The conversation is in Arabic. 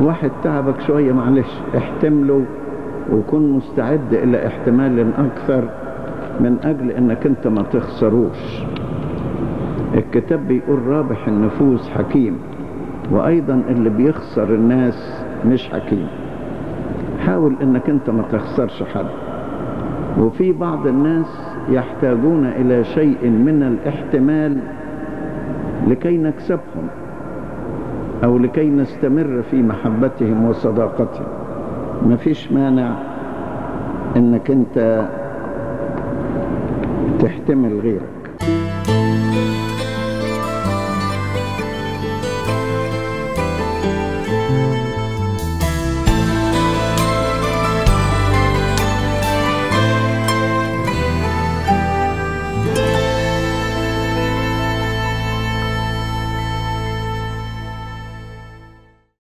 واحد تعبك شوية معلش احتمله وكن مستعد إلى احتمال أكثر من أجل أنك أنت ما تخسروش. الكتاب بيقول رابح النفوس حكيم وأيضا اللي بيخسر الناس مش حكيم. حاول أنك أنت ما تخسرش حد. وفي بعض الناس يحتاجون إلى شيء من الاحتمال لكي نكسبهم. أو لكي نستمر في محبتهم وصداقتهم. مفيش مانع إنك أنت تحتمل غيرك.